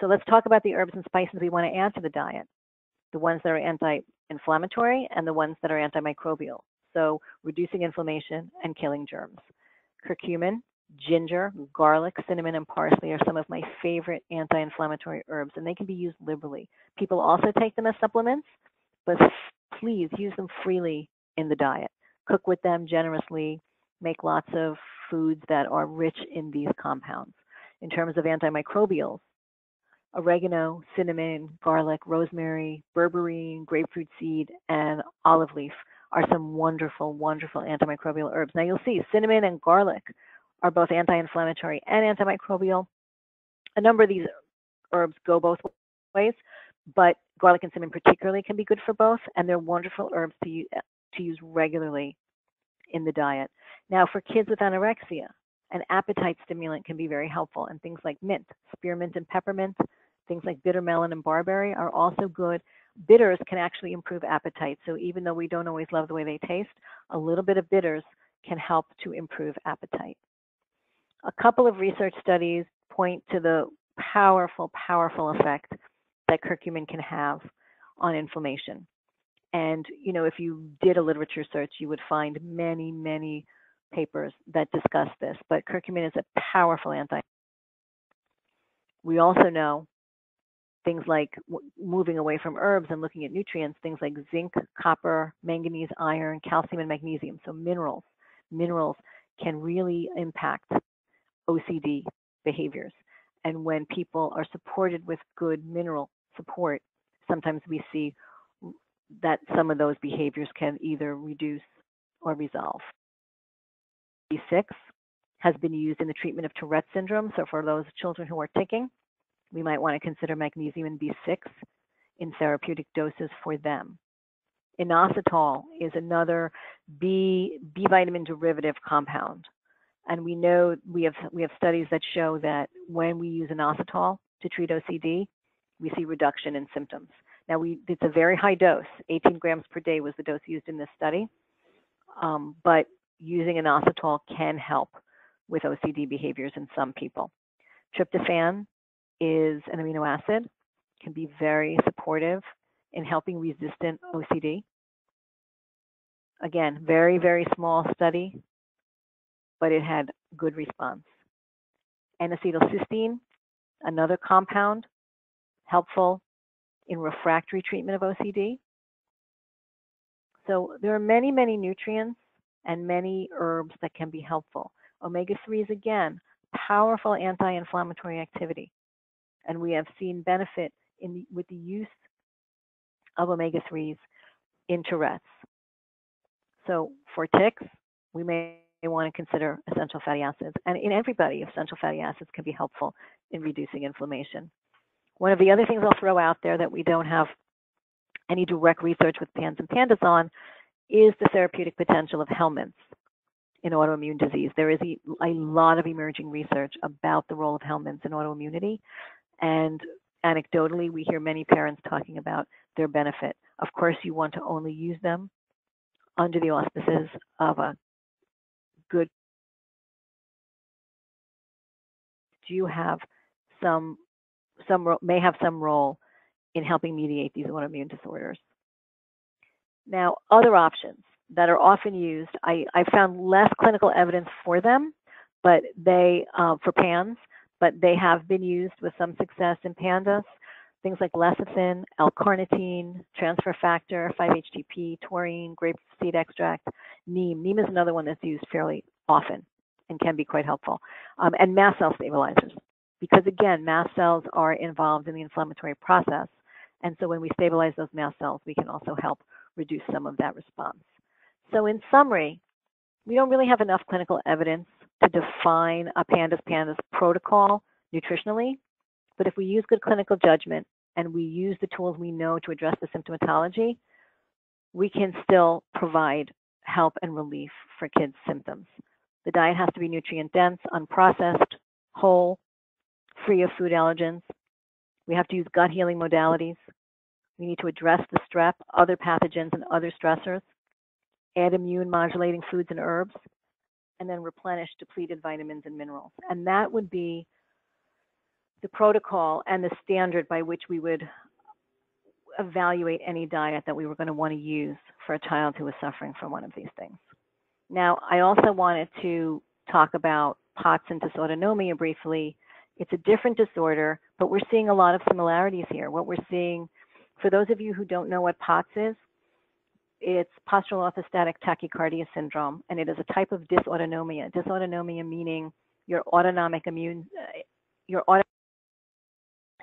So let's talk about the herbs and spices we want to add to the diet. The ones that are anti-inflammatory and the ones that are antimicrobial. So reducing inflammation and killing germs. Curcumin, ginger, garlic, cinnamon, and parsley are some of my favorite anti-inflammatory herbs, and they can be used liberally. People also take them as supplements, but please use them freely in the diet. Cook with them generously, make lots of foods that are rich in these compounds. In terms of antimicrobials, oregano, cinnamon, garlic, rosemary, berberine, grapefruit seed, and olive leaf are some wonderful, wonderful antimicrobial herbs. Now you'll see cinnamon and garlic are both anti-inflammatory and antimicrobial. A number of these herbs go both ways, but garlic and cinnamon particularly can be good for both, and they're wonderful herbs to use, to use regularly in the diet. Now, for kids with anorexia, an appetite stimulant can be very helpful, and things like mint, spearmint, and peppermint, things like bitter melon and barberry are also good. Bitters can actually improve appetite, so even though we don't always love the way they taste, a little bit of bitters can help to improve appetite. A couple of research studies point to the powerful, powerful effect that curcumin can have on inflammation. And, you know, if you did a literature search, you would find many, many papers that discuss this. But curcumin is a powerful anti. We also know things like moving away from herbs and looking at nutrients, things like zinc, copper, manganese, iron, calcium, and magnesium. So minerals, minerals can really impact OCD behaviors. And when people are supported with good mineral support, sometimes we see that some of those behaviors can either reduce or resolve. B6 has been used in the treatment of Tourette syndrome. So for those children who are ticking, we might want to consider magnesium and B6 in therapeutic doses for them. Inositol is another B, B vitamin derivative compound. And we know we have, we have studies that show that when we use inositol to treat OCD, we see reduction in symptoms. Now, we, it's a very high dose. 18 grams per day was the dose used in this study. Um, but using an inositol can help with OCD behaviors in some people. Tryptophan is an amino acid, can be very supportive in helping resistant OCD. Again, very, very small study, but it had good response. N-acetylcysteine, another compound, helpful in refractory treatment of OCD. So there are many, many nutrients and many herbs that can be helpful. Omega 3s, again, powerful anti inflammatory activity. And we have seen benefit in the, with the use of omega 3s in Tourette's. So for ticks, we may want to consider essential fatty acids. And in everybody, essential fatty acids can be helpful in reducing inflammation. One of the other things I'll throw out there that we don't have any direct research with PANS and PANDAS on is the therapeutic potential of helminths in autoimmune disease. There is a, a, lot of emerging research about the role of helminths in autoimmunity. And anecdotally, we hear many parents talking about their benefit. Of course, you want to only use them under the auspices of a good. Do you have some some may have some role in helping mediate these autoimmune disorders? Now, other options that are often used, I, I found less clinical evidence for them, but they, uh, for PANS, but they have been used with some success in pandas. Things like lecithin, L-carnitine, transfer factor, 5-HTP, taurine, grape seed extract, neem. Neem is another one that's used fairly often and can be quite helpful. Um, and mast cell stabilizers, because again, mast cells are involved in the inflammatory process. And so when we stabilize those mast cells, we can also help reduce some of that response. So in summary, we don't really have enough clinical evidence to define a PANDAS PANDAS protocol nutritionally, but if we use good clinical judgment and we use the tools we know to address the symptomatology, we can still provide help and relief for kids' symptoms. The diet has to be nutrient dense, unprocessed, whole, free of food allergens. We have to use gut healing modalities. We need to address the strep, other pathogens, and other stressors add immune modulating foods and herbs, and then replenish depleted vitamins and minerals. And that would be the protocol and the standard by which we would evaluate any diet that we were going to want to use for a child who was suffering from one of these things. Now, I also wanted to talk about POTS and dysautonomia briefly. It's a different disorder, but we're seeing a lot of similarities here. What we're seeing, for those of you who don't know what POTS is, it's postural orthostatic tachycardia syndrome, and it is a type of dysautonomia. Dysautonomia meaning your autonomic immune, uh, your autonomic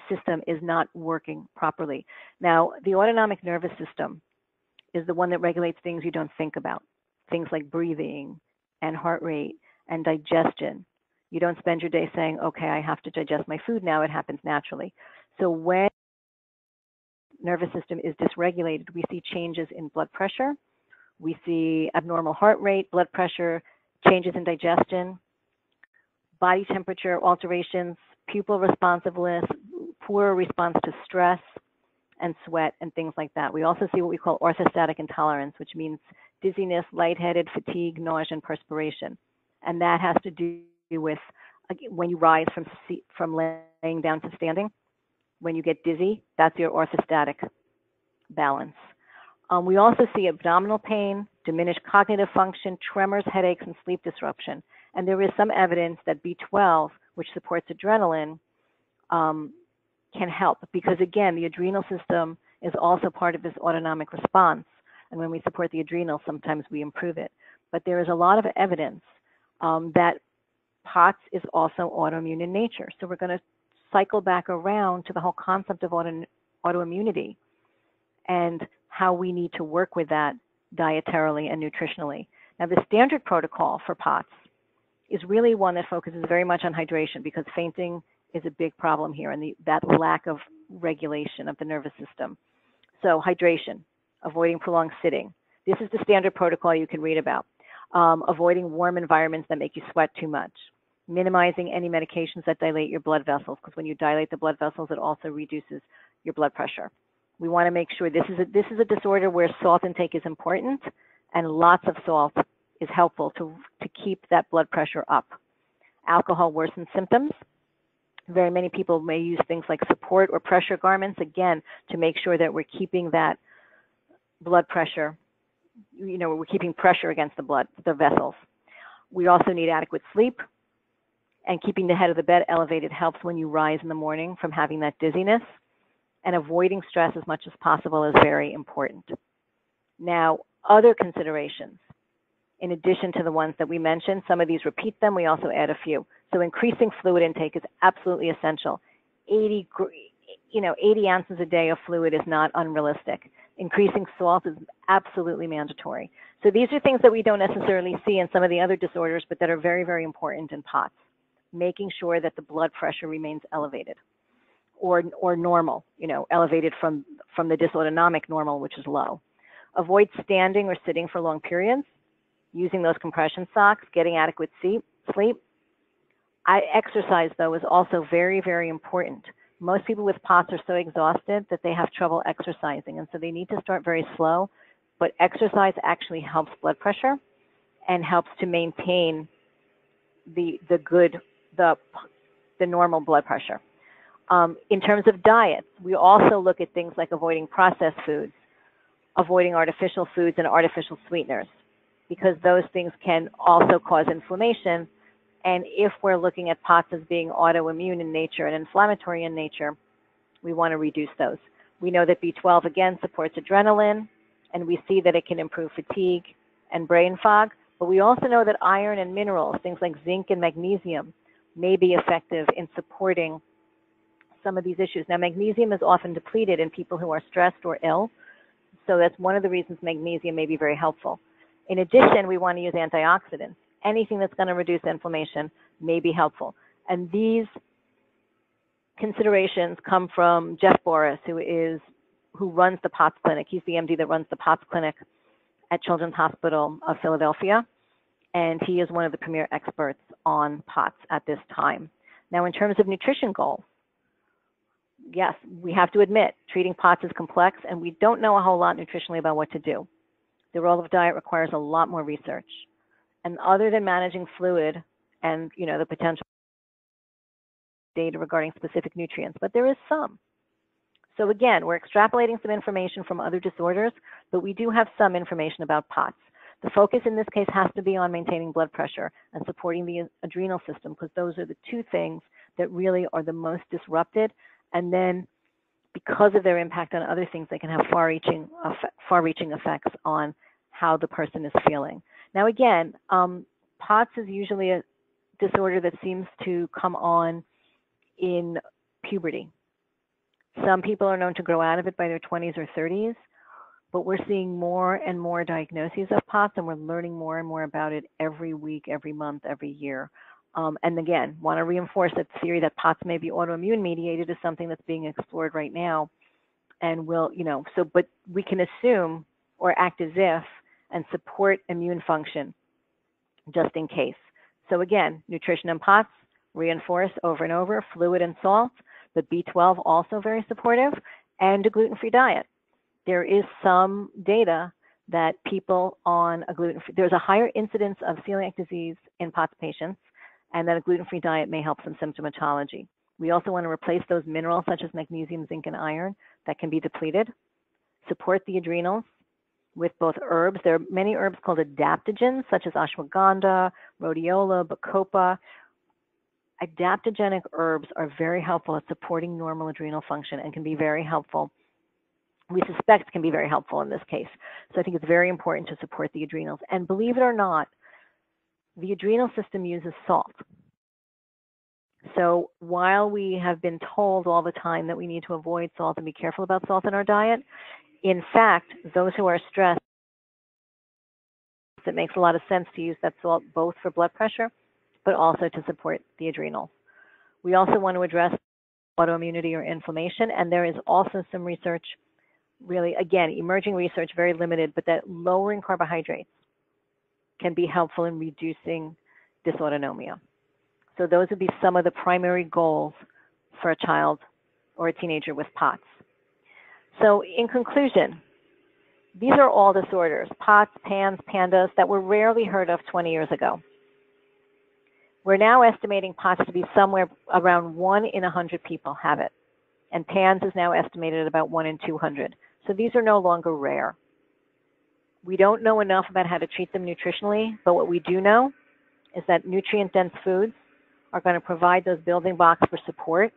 system is not working properly. Now, the autonomic nervous system is the one that regulates things you don't think about, things like breathing and heart rate and digestion. You don't spend your day saying, okay, I have to digest my food now. It happens naturally. So when nervous system is dysregulated, we see changes in blood pressure, we see abnormal heart rate, blood pressure, changes in digestion, body temperature alterations, pupil responsiveness, poor response to stress and sweat and things like that. We also see what we call orthostatic intolerance, which means dizziness, lightheaded, fatigue, nausea, and perspiration. And that has to do with when you rise from from laying down to standing when you get dizzy, that's your orthostatic balance. Um, we also see abdominal pain, diminished cognitive function, tremors, headaches, and sleep disruption. And there is some evidence that B12, which supports adrenaline, um, can help because, again, the adrenal system is also part of this autonomic response. And when we support the adrenal, sometimes we improve it. But there is a lot of evidence um, that POTS is also autoimmune in nature. So we're going to cycle back around to the whole concept of auto, autoimmunity and how we need to work with that dietarily and nutritionally. Now, the standard protocol for POTS is really one that focuses very much on hydration because fainting is a big problem here and the, that lack of regulation of the nervous system. So hydration, avoiding prolonged sitting. This is the standard protocol you can read about. Um, avoiding warm environments that make you sweat too much. Minimizing any medications that dilate your blood vessels because when you dilate the blood vessels, it also reduces your blood pressure. We want to make sure this is a, this is a disorder where salt intake is important and lots of salt is helpful to, to keep that blood pressure up. Alcohol worsens symptoms. Very many people may use things like support or pressure garments, again, to make sure that we're keeping that blood pressure, you know, we're keeping pressure against the blood, the vessels. We also need adequate sleep, and keeping the head of the bed elevated helps when you rise in the morning from having that dizziness. And avoiding stress as much as possible is very important. Now, other considerations in addition to the ones that we mentioned. Some of these repeat them, we also add a few. So increasing fluid intake is absolutely essential. 80, you know, 80 ounces a day of fluid is not unrealistic. Increasing salt is absolutely mandatory. So these are things that we don't necessarily see in some of the other disorders, but that are very, very important in POTS. Making sure that the blood pressure remains elevated or, or normal, you know, elevated from, from the dysautonomic normal, which is low. Avoid standing or sitting for long periods using those compression socks, getting adequate sleep. I exercise though is also very, very important. Most people with POTS are so exhausted that they have trouble exercising, and so they need to start very slow. But exercise actually helps blood pressure and helps to maintain the the good the the normal blood pressure. Um, in terms of diet, we also look at things like avoiding processed foods, avoiding artificial foods and artificial sweeteners because those things can also cause inflammation. And if we're looking at POTS as being autoimmune in nature and inflammatory in nature, we want to reduce those. We know that B12 again supports adrenaline, and we see that it can improve fatigue and brain fog. But we also know that iron and minerals, things like zinc and magnesium, may be effective in supporting some of these issues. Now, magnesium is often depleted in people who are stressed or ill. So that's one of the reasons magnesium may be very helpful. In addition, we want to use antioxidants. Anything that's going to reduce inflammation may be helpful. And these considerations come from Jeff Boris, who is who runs the POTS clinic. He's the MD that runs the POTS clinic at Children's Hospital of Philadelphia, and he is one of the premier experts on POTS at this time. Now, in terms of nutrition goals, yes, we have to admit treating POTS is complex, and we don't know a whole lot nutritionally about what to do the role of diet requires a lot more research. And other than managing fluid and you know the potential data regarding specific nutrients, but there is some. So again, we're extrapolating some information from other disorders, but we do have some information about POTS. The focus in this case has to be on maintaining blood pressure and supporting the adrenal system because those are the two things that really are the most disrupted. And then because of their impact on other things, they can have far-reaching, far-reaching effects on how the person is feeling. Now, again, um, POTS is usually a disorder that seems to come on in puberty. Some people are known to grow out of it by their 20s or 30s, but we're seeing more and more diagnoses of POTS, and we're learning more and more about it every week, every month, every year. Um, and again, want to reinforce that theory that POTS may be autoimmune mediated is something that's being explored right now. And we'll, you know, so, but we can assume or act as if and support immune function just in case. So again, nutrition and POTS, reinforce over and over, fluid and salt, the B12 also very supportive, and a gluten-free diet. There is some data that people on a gluten-free, there's a higher incidence of celiac disease in POTS patients, and that a gluten-free diet may help some symptomatology. We also want to replace those minerals such as magnesium, zinc, and iron that can be depleted, support the adrenals, with both herbs. There are many herbs called adaptogens, such as ashwagandha, rhodiola, bacopa. Adaptogenic herbs are very helpful at supporting normal adrenal function and can be very helpful. We suspect can be very helpful in this case. So I think it's very important to support the adrenals. And believe it or not, the adrenal system uses salt. So while we have been told all the time that we need to avoid salt and be careful about salt in our diet, in fact, those who are stressed, it makes a lot of sense to use that salt both for blood pressure but also to support the adrenals. We also want to address autoimmunity or inflammation, and there is also some research, really, again, emerging research, very limited, but that lowering carbohydrates can be helpful in reducing dysautonomia. So those would be some of the primary goals for a child or a teenager with POTS. So in conclusion, these are all disorders, POTS, PANS, PANDAS, that were rarely heard of 20 years ago. We're now estimating POTS to be somewhere around 1 in 100 people have it. And PANS is now estimated at about 1 in 200. So these are no longer rare. We don't know enough about how to treat them nutritionally, but what we do know is that nutrient-dense foods are going to provide those building blocks for support.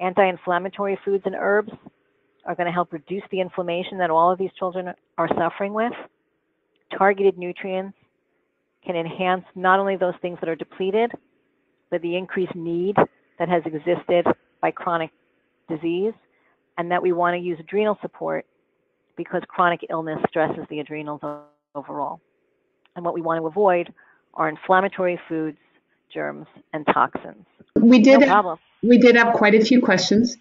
Anti-inflammatory foods and herbs are going to help reduce the inflammation that all of these children are suffering with. Targeted nutrients can enhance not only those things that are depleted, but the increased need that has existed by chronic disease, and that we want to use adrenal support because chronic illness stresses the adrenals overall. And what we want to avoid are inflammatory foods, germs, and toxins. We did No have, we did have quite a few questions.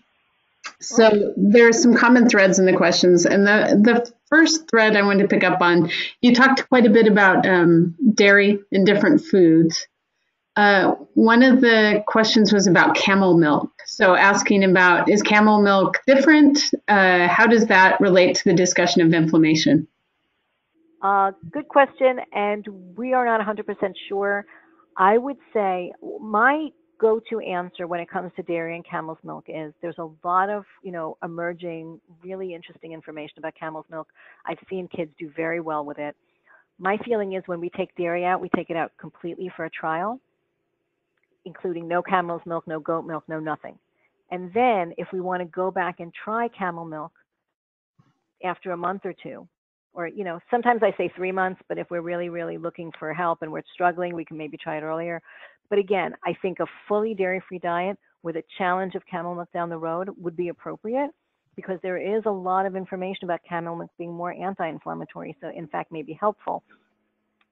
So there are some common threads in the questions, and the the first thread I wanted to pick up on. You talked quite a bit about um, dairy and different foods. Uh, one of the questions was about camel milk. So asking about is camel milk different? Uh, how does that relate to the discussion of inflammation? Uh, good question, and we are not 100% sure. I would say my go-to answer when it comes to dairy and camel's milk is there's a lot of, you know, emerging, really interesting information about camel's milk. I've seen kids do very well with it. My feeling is when we take dairy out, we take it out completely for a trial, including no camel's milk, no goat milk, no nothing. And then if we want to go back and try camel milk after a month or two, or you know sometimes i say three months but if we're really really looking for help and we're struggling we can maybe try it earlier but again i think a fully dairy free diet with a challenge of camel milk down the road would be appropriate because there is a lot of information about camel milk being more anti-inflammatory so in fact may be helpful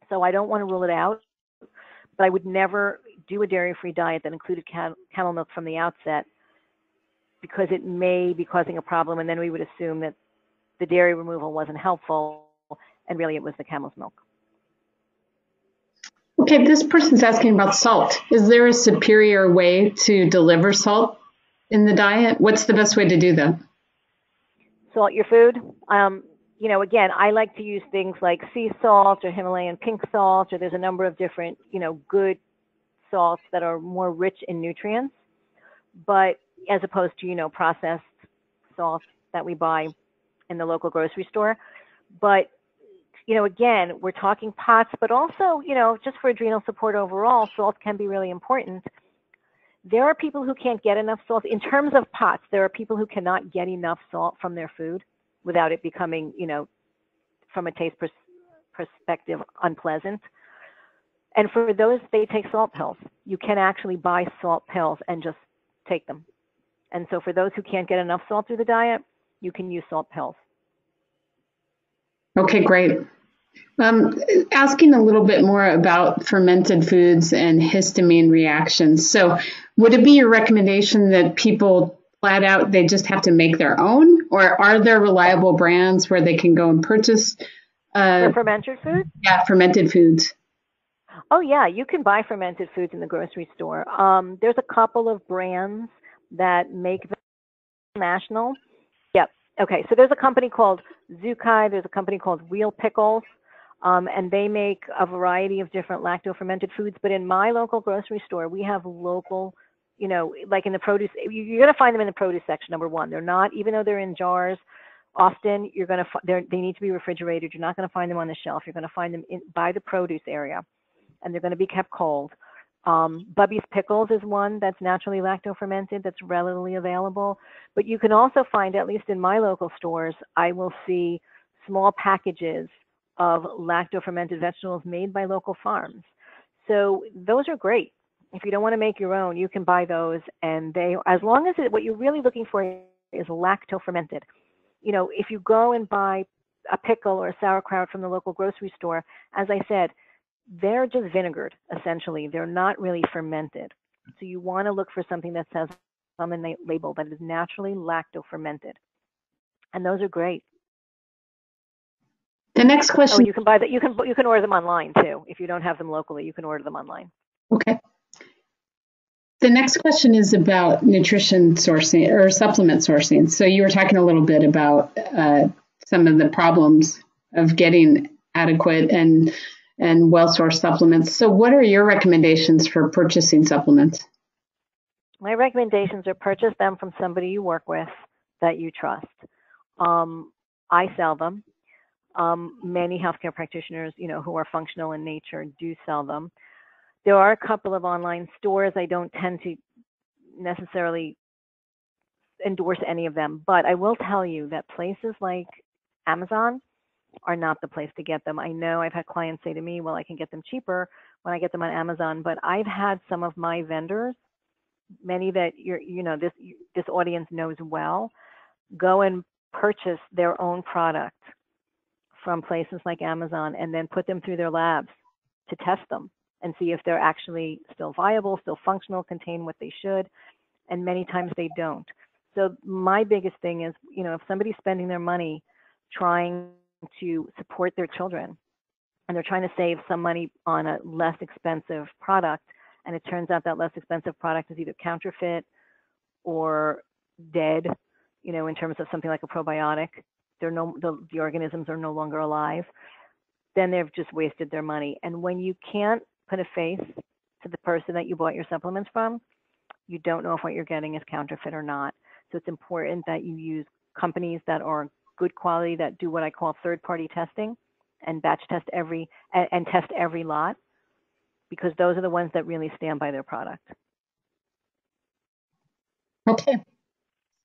so i don't want to rule it out but i would never do a dairy free diet that included cam- camel milk from the outset because it may be causing a problem and then we would assume that the dairy removal wasn't helpful, and really it was the camel's milk. Okay, this person's asking about salt. Is there a superior way to deliver salt in the diet? What's the best way to do that? Salt your food. Um, you know, again, I like to use things like sea salt or Himalayan pink salt, or there's a number of different, you know, good salts that are more rich in nutrients, but as opposed to, you know, processed salt that we buy in the local grocery store. But, you know, again, we're talking pots, but also, you know, just for adrenal support overall, salt can be really important. There are people who can't get enough salt. In terms of pots, there are people who cannot get enough salt from their food without it becoming, you know, from a taste pers- perspective, unpleasant. And for those, they take salt pills. You can actually buy salt pills and just take them. And so for those who can't get enough salt through the diet, you can use salt pills. Okay, great. Um, asking a little bit more about fermented foods and histamine reactions. So, would it be your recommendation that people flat out they just have to make their own, or are there reliable brands where they can go and purchase? Uh, fermented foods? yeah, fermented foods. Oh yeah, you can buy fermented foods in the grocery store. Um, there's a couple of brands that make them national. Yep. Okay. So there's a company called Zukay. There's a company called Real Pickles, um, and they make a variety of different lacto fermented foods. But in my local grocery store, we have local. You know, like in the produce, you- you're going to find them in the produce section. Number one, they're not, even though they're in jars. Often, you're going to they need to be refrigerated. You're not going to find them on the shelf. You're going to find them in by the produce area, and they're going to be kept cold. Um, Bubbies Pickles is one that's naturally lacto fermented that's readily available. But you can also find, at least in my local stores, I will see small packages of lacto fermented vegetables made by local farms. So those are great. If you don't want to make your own, you can buy those, and they, as long as it, what you're really looking for is lacto fermented. You know, if you go and buy a pickle or a sauerkraut from the local grocery store, as I said, they're just vinegared essentially. They're not really fermented. So you want to look for something that says on the label that is naturally lacto fermented. And those are great. The next question. Oh, you can buy that. You can you can order them online too. If you don't have them locally, you can order them online. Okay. The next question is about nutrition sourcing or supplement sourcing. So you were talking a little bit about uh, some of the problems of getting adequate and and well-sourced supplements. So what are your recommendations for purchasing supplements? My recommendations are purchase them from somebody you work with that you trust. Um, I sell them. Um, many healthcare practitioners, you know, who are functional in nature, do sell them. There are a couple of online stores. I don't tend to necessarily endorse any of them, but I will tell you that places like Amazon are not the place to get them. I know I've had clients say to me, well, I can get them cheaper when I get them on Amazon, but I've had some of my vendors, many that you're, you know, this, this audience knows well, go and purchase their own product from places like Amazon and then put them through their labs to test them and see if they're actually still viable, still functional, contain what they should. And many times they don't. So my biggest thing is, you know, if somebody's spending their money trying to support their children. And they're trying to save some money on a less expensive product. And it turns out that less expensive product is either counterfeit or dead you know in terms of something like a probiotic. They're no the, the organisms are no longer alive. Then they've just wasted their money. And when you can't put a face to the person that you bought your supplements from you don't know if what you're getting is counterfeit or not. So it's important that you use companies that are good quality that do what I call third party testing and batch test every and, and test every lot because those are the ones that really stand by their product. Okay.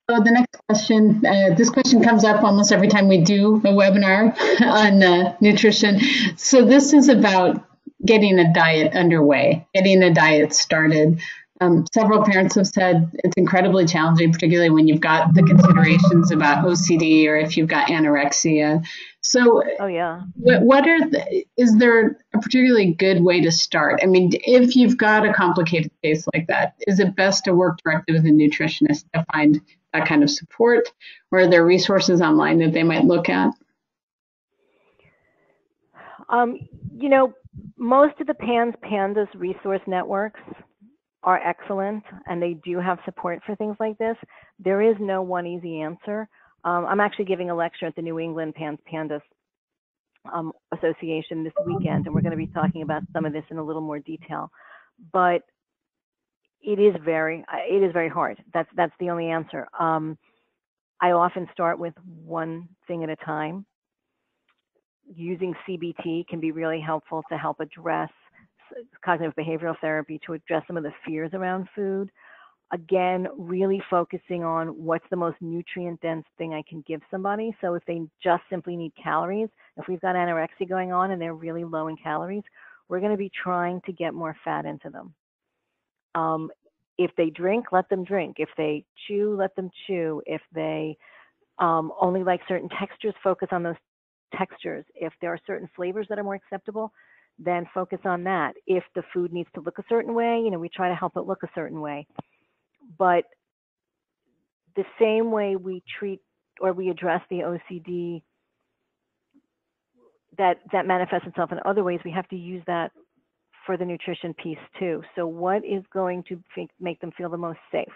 So the next question, uh, this question comes up almost every time we do a webinar <laughs> on uh, nutrition. So this is about getting a diet underway, getting a diet started. Um, several parents have said it's incredibly challenging, particularly when you've got the considerations about OCD or if you've got anorexia. So, oh yeah, what, what are the, is there a particularly good way to start? I mean, if you've got a complicated case like that, is it best to work directly with a nutritionist to find that kind of support, or are there resources online that they might look at? Um, you know, most of the PANS Pandas resource networks are excellent and they do have support for things like this. There is no one easy answer. Um, I'm actually giving a lecture at the New England Pandas um, Association this weekend, and we're going to be talking about some of this in a little more detail. But it is very, it is very hard. That's that's the only answer. Um, I often start with one thing at a time. Using CBT can be really helpful to help address cognitive behavioral therapy to address some of the fears around food. Again, really focusing on what's the most nutrient dense thing I can give somebody. So if they just simply need calories, if we've got anorexia going on and they're really low in calories, we're going to be trying to get more fat into them. Um, if they drink, let them drink. If they chew, let them chew. If they um, only like certain textures, focus on those textures. If there are certain flavors that are more acceptable, then focus on that. If the food needs to look a certain way, you know, we try to help it look a certain way. But the same way we treat or we address the OCD that that manifests itself in other ways, we have to use that for the nutrition piece too. So what is going to make them feel the most safe?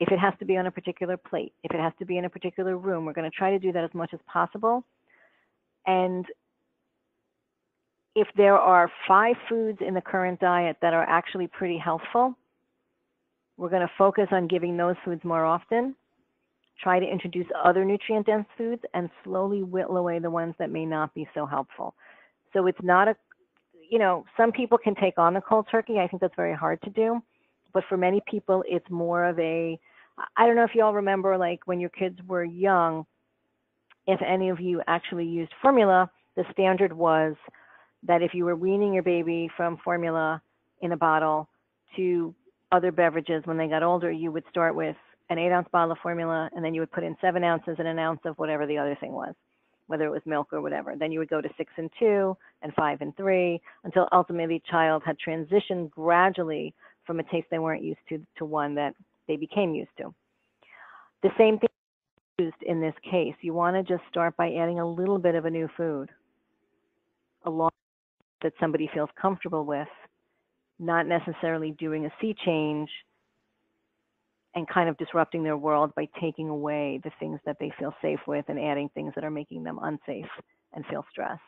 If it has to be on a particular plate, if it has to be in a particular room, we're going to try to do that as much as possible. And if there are five foods in the current diet that are actually pretty healthful, we're going to focus on giving those foods more often, try to introduce other nutrient dense foods, and slowly whittle away the ones that may not be so helpful. So it's not a, you know, some people can take on the cold turkey. I think that's very hard to do. But for many people, it's more of a, I don't know if you all remember, like when your kids were young, if any of you actually used formula, the standard was that if you were weaning your baby from formula in a bottle to other beverages when they got older, you would start with an eight ounce bottle of formula and then you would put in seven ounces and an ounce of whatever the other thing was, whether it was milk or whatever. Then you would go to six and two and five and three, until ultimately child had transitioned gradually from a taste they weren't used to to one that they became used to. The same thing used in this case. You want to just start by adding a little bit of a new food along that somebody feels comfortable with, not necessarily doing a sea change and kind of disrupting their world by taking away the things that they feel safe with and adding things that are making them unsafe and feel stressed.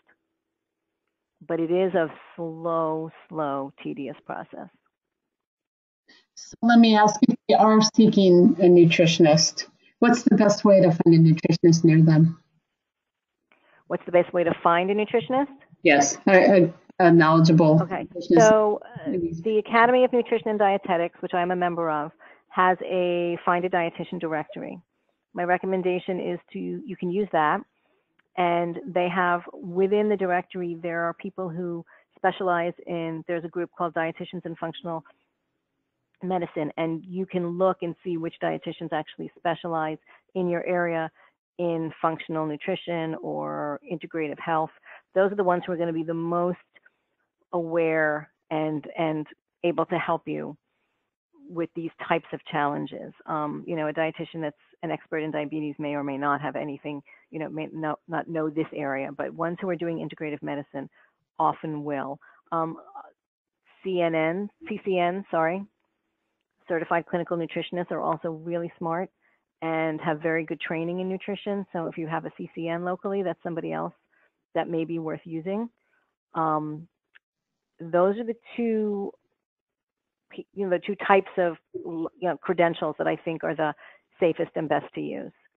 But it is a slow, slow, tedious process. So let me ask if they are seeking a nutritionist, what's the best way to find a nutritionist near them? What's the best way to find a nutritionist? Yes, a, a, a knowledgeable. Okay, so uh, the Academy of Nutrition and Dietetics, which I'm a member of, has a find a dietitian directory. My recommendation is to you can use that, and they have within the directory there are people who specialize in. There's a group called Dietitians in Functional Medicine, and you can look and see which dietitians actually specialize in your area in functional nutrition or integrative health. Those are the ones who are going to be the most aware and and able to help you with these types of challenges. Um, you know, a dietitian that's an expert in diabetes may or may not have anything, you know, may not, not know this area, but ones who are doing integrative medicine often will. Um, CNN, CCN, sorry, certified clinical nutritionists are also really smart and have very good training in nutrition. So if you have a CCN locally, that's somebody else that may be worth using. Um, those are the two you know the two types of you know credentials that I think are the safest and best to use.